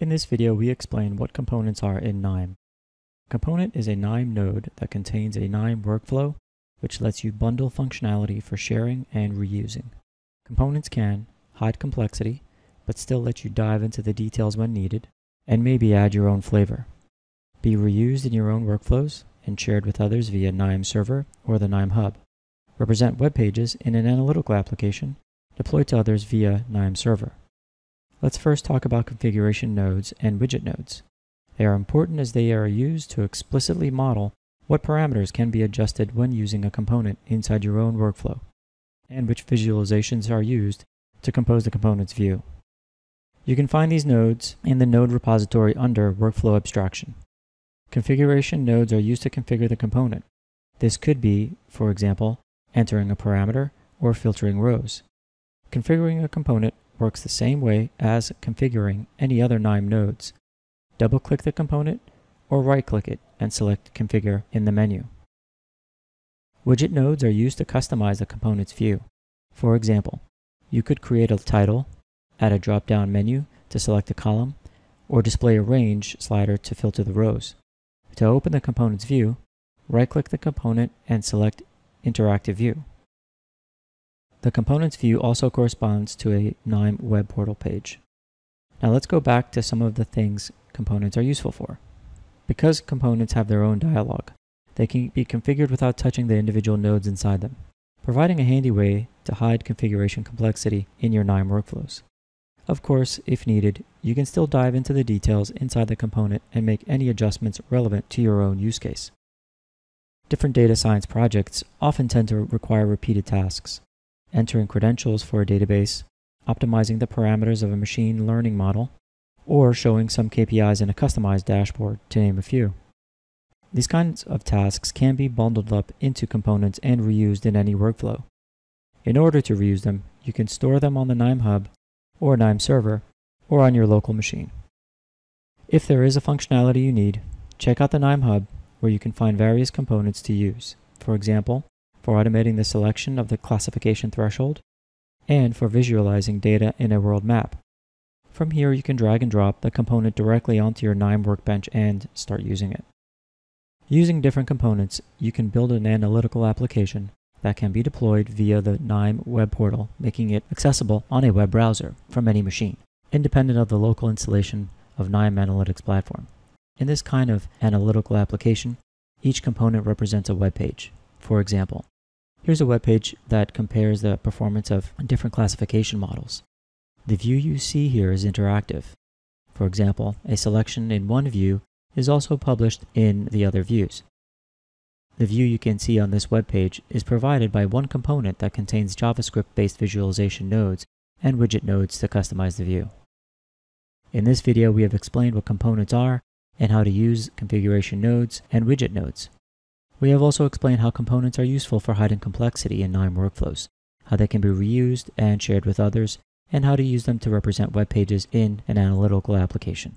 In this video, we explain what components are in KNIME. Component is a KNIME node that contains a KNIME workflow, which lets you bundle functionality for sharing and reusing. Components can hide complexity, but still let you dive into the details when needed, and maybe add your own flavor. Be reused in your own workflows and shared with others via KNIME Server or the KNIME Hub. Represent web pages in an analytical application, deployed to others via KNIME Server. Let's first talk about configuration nodes and widget nodes. They are important as they are used to explicitly model what parameters can be adjusted when using a component inside your own workflow, and which visualizations are used to compose the component's view. You can find these nodes in the node repository under Workflow Abstraction. Configuration nodes are used to configure the component. This could be, for example, entering a parameter or filtering rows. Configuring a component works the same way as configuring any other KNIME nodes. Double-click the component or right-click it and select Configure in the menu. Widget nodes are used to customize a component's view. For example, you could create a title, add a drop-down menu to select a column, or display a range slider to filter the rows. To open the component's view, right-click the component and select Interactive View. The components view also corresponds to a KNIME web portal page. Now let's go back to some of the things components are useful for. Because components have their own dialog, they can be configured without touching the individual nodes inside them, providing a handy way to hide configuration complexity in your KNIME workflows. Of course, if needed, you can still dive into the details inside the component and make any adjustments relevant to your own use case. Different data science projects often tend to require repeated tasks, entering credentials for a database, optimizing the parameters of a machine learning model, or showing some KPIs in a customized dashboard, to name a few. These kinds of tasks can be bundled up into components and reused in any workflow. In order to reuse them, you can store them on the KNIME Hub or KNIME server or on your local machine. If there is a functionality you need, check out the KNIME Hub where you can find various components to use. For example, for automating the selection of the classification threshold, and for visualizing data in a world map. From here, you can drag and drop the component directly onto your KNIME workbench and start using it. Using different components, you can build an analytical application that can be deployed via the KNIME web portal, making it accessible on a web browser from any machine, independent of the local installation of KNIME Analytics platform. In this kind of analytical application, each component represents a web page. For example, here's a web page that compares the performance of different classification models. The view you see here is interactive. For example, a selection in one view is also published in the other views. The view you can see on this web page is provided by one component that contains JavaScript-based visualization nodes and widget nodes to customize the view. In this video, we have explained what components are and how to use configuration nodes and widget nodes. We have also explained how components are useful for hiding complexity in KNIME workflows, how they can be reused and shared with others, and how to use them to represent web pages in an analytical application.